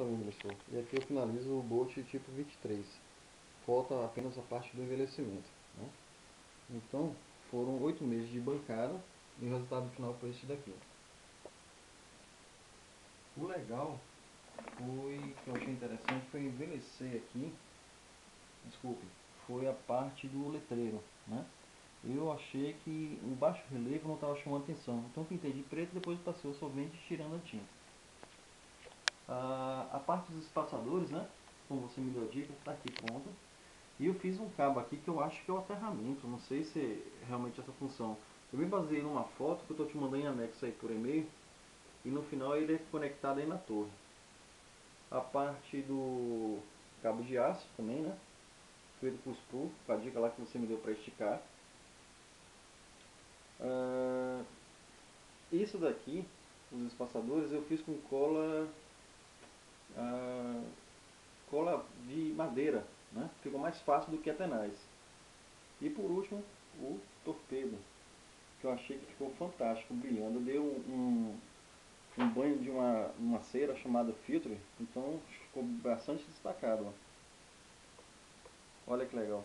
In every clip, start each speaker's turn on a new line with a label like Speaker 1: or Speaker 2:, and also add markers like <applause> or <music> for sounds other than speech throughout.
Speaker 1: envelheceu. E aqui eu finalizo o Bolt tipo 23. Falta apenas a parte do envelhecimento. Né? Então, foram 8 meses de bancada e o resultado final foi esse daqui. O legal foi, que eu achei interessante, foi envelhecer aqui, desculpe, foi a parte do letreiro, né? Eu achei que o baixo relevo não estava chamando atenção, então pintei de preto e depois passei o solvente tirando a tinta. A, parte dos espaçadores, né? Como você me deu a dica, está aqui pronto. E eu fiz um cabo aqui que eu acho que é o aterramento, não sei se é realmente essa função. Eu me baseei numa foto que eu estou te mandando em anexo aí por e-mail. E no final ele é conectado aí na torre. A parte do cabo de aço também, né? Feito por sprue, com a dica lá que você me deu para esticar. Uh, isso daqui, os espaçadores, eu fiz com cola ah, cola de madeira, né? ficou mais fácil do que a tenaz. E por último, o torpedo, que eu achei que ficou fantástico, brilhando. Deu um, um banho de uma, uma cera chamada filtro, então ficou bastante destacado. Ó. Olha que legal.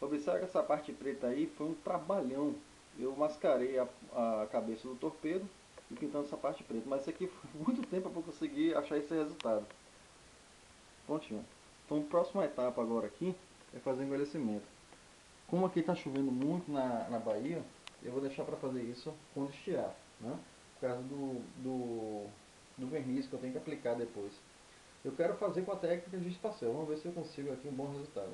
Speaker 1: Observe que essa parte preta aí foi um trabalhão. Eu mascarei a, a cabeça do torpedo e pintando essa parte preta. Mas isso aqui foi <laughs> muito tempo para conseguir achar esse resultado. Prontinho. Então a próxima etapa agora aqui é fazer envelhecimento. Como aqui está chovendo muito na, na Bahia, eu vou deixar para fazer isso quando estiar. Né? Por causa do, do, do verniz que eu tenho que aplicar depois. Eu quero fazer com a técnica de espacial. Vamos ver se eu consigo aqui um bom resultado.